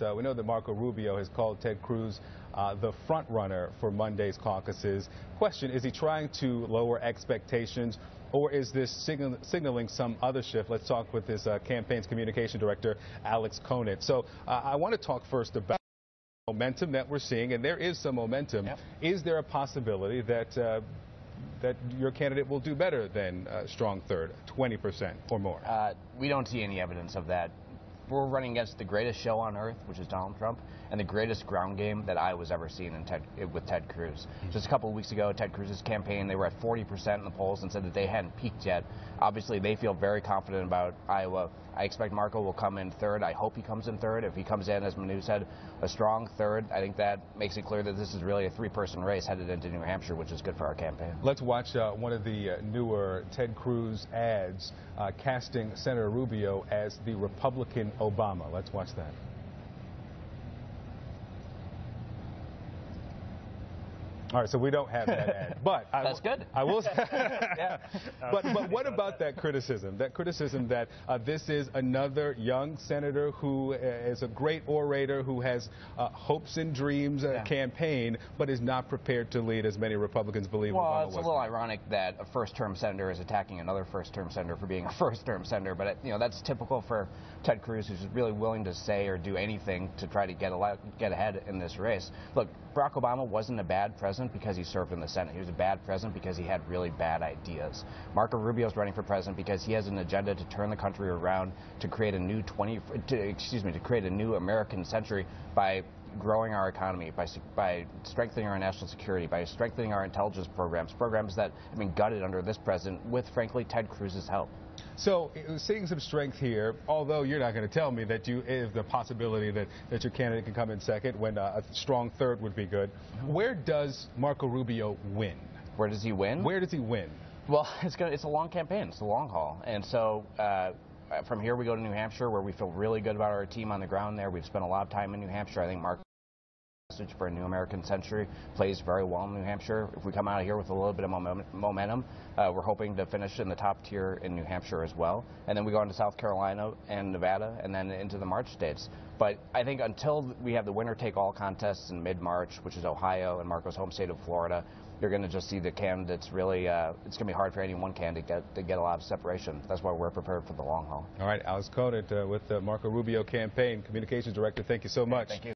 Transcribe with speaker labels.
Speaker 1: Uh, we know that Marco Rubio has called Ted Cruz uh, the front runner for Monday's caucuses. Question, is he trying to lower expectations or is this signal, signaling some other shift? Let's talk with his uh, campaign's communication director, Alex Conant. So uh, I want to talk first about momentum that we're seeing, and there is some momentum.
Speaker 2: Yep.
Speaker 1: Is there a possibility that uh, that your candidate will do better than uh, strong third, 20% or more?
Speaker 2: Uh, we don't see any evidence of that. We're running against the greatest show on earth, which is Donald Trump, and the greatest ground game that I was ever seen in Ted, with Ted Cruz. Just a couple of weeks ago, Ted Cruz's campaign, they were at 40% in the polls and said that they hadn't peaked yet. Obviously, they feel very confident about Iowa. I expect Marco will come in third. I hope he comes in third. If he comes in, as Manu said, a strong third, I think that makes it clear that this is really a three-person race headed into New Hampshire, which is good for our campaign.
Speaker 1: Let's watch uh, one of the uh, newer Ted Cruz ads uh, casting Senator Rubio as the Republican Obama. Let's watch that. All right, so we don't have that ad, but I,
Speaker 2: That's good.
Speaker 1: I will.
Speaker 2: Yeah.
Speaker 1: but but what about that criticism? That criticism that uh, this is another young senator who uh, a great orator, who has uh, hopes and dreams uh,
Speaker 2: Yeah.
Speaker 1: campaign, but is not prepared to lead as many Republicans believe.
Speaker 2: Well,
Speaker 1: Obama
Speaker 2: it's a little ironic that a first-term senator is attacking another first-term senator for being a first-term senator, but you know that's typical for Ted Cruz, who's really willing to say or do anything to try to get a get ahead in this race. Look, Barack Obama wasn't a bad president because he served in the Senate. He was a bad president because he had really bad ideas. Marco Rubio is running for president because he has an agenda to turn the country around, to create a new 20, to, excuse me, to create a new American century by growing our economy, by, by strengthening our national security, by strengthening our intelligence programs, programs that have been gutted under this president with, frankly, Ted Cruz's help.
Speaker 1: So, seeing some strength here, although you're not going to tell me that you is the possibility that, that your candidate can come in second when uh, a strong third would be good. Where does Marco Rubio win?
Speaker 2: Where does he win?
Speaker 1: Where does he win?
Speaker 2: Well, it's gonna, it's a long campaign. It's a long haul, and so. Uh, from here, we go to New Hampshire, where we feel really good about our team on the ground there. We've spent a lot of time in New Hampshire. I think Mark message for a new American century plays very well in New Hampshire. If we come out of here with a little bit of momentum, uh, we're hoping to finish in the top tier in New Hampshire as well. And then we go into South Carolina and Nevada and then into the March states. But I think until we have the winner take all contests in mid March, which is Ohio and Marco's home state of Florida, you're going to just see the candidates really, uh, it's going to be hard for any one candidate to get, to get a lot of separation. That's why we're prepared for the long haul.
Speaker 1: All right, Alex Conant uh, with the Marco Rubio campaign communications director. Thank you so much.
Speaker 2: Thank you.